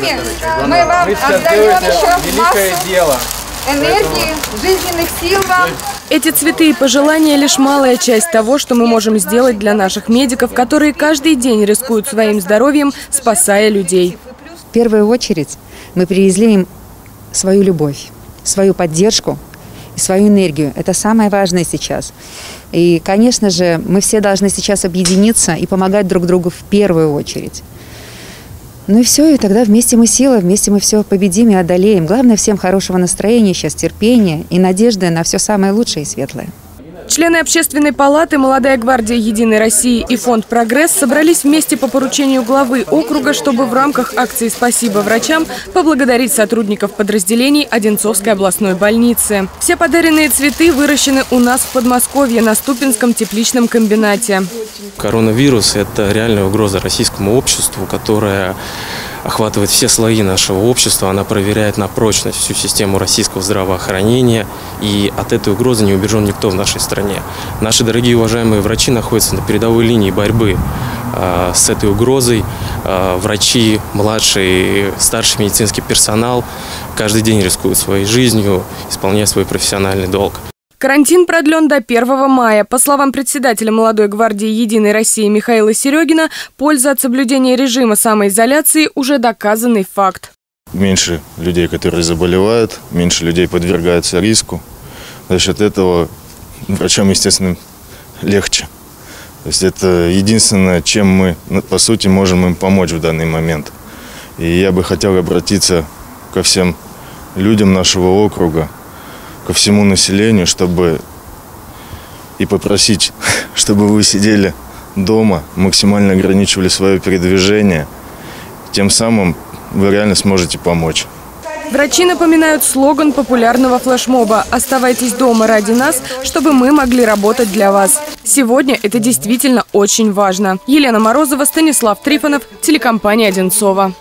вами мы вам отдаем еще массу дело. энергии, жизненных сил вам. Эти цветы и пожелания – лишь малая часть того, что мы можем сделать для наших медиков, которые каждый день рискуют своим здоровьем, спасая людей. В первую очередь мы привезли им свою любовь, свою поддержку и свою энергию. Это самое важное сейчас. И, конечно же, мы все должны сейчас объединиться и помогать друг другу в первую очередь. Ну и все, и тогда вместе мы сила, вместе мы все победим и одолеем. Главное всем хорошего настроения, сейчас терпения и надежды на все самое лучшее и светлое. Члены общественной палаты, Молодая гвардия Единой России и фонд «Прогресс» собрались вместе по поручению главы округа, чтобы в рамках акции «Спасибо врачам» поблагодарить сотрудников подразделений Одинцовской областной больницы. Все подаренные цветы выращены у нас в Подмосковье на Ступинском тепличном комбинате. Коронавирус – это реальная угроза российскому обществу, которая охватывает все слои нашего общества, она проверяет на прочность всю систему российского здравоохранения, и от этой угрозы не убежен никто в нашей стране. Наши дорогие уважаемые врачи находятся на передовой линии борьбы э, с этой угрозой. Э, врачи, младший, старший медицинский персонал каждый день рискуют своей жизнью, исполняя свой профессиональный долг. Карантин продлен до 1 мая. По словам председателя молодой гвардии «Единой России» Михаила Серегина, польза от соблюдения режима самоизоляции уже доказанный факт. Меньше людей, которые заболевают, меньше людей подвергаются риску. За счет этого врачам, естественно, легче. То есть это единственное, чем мы, ну, по сути, можем им помочь в данный момент. И я бы хотел обратиться ко всем людям нашего округа, ко всему населению, чтобы и попросить, чтобы вы сидели дома, максимально ограничивали свое передвижение. Тем самым вы реально сможете помочь. Врачи напоминают слоган популярного флешмоба «Оставайтесь дома ради нас, чтобы мы могли работать для вас». Сегодня это действительно очень важно. Елена Морозова, Станислав Трифонов, телекомпания «Одинцова».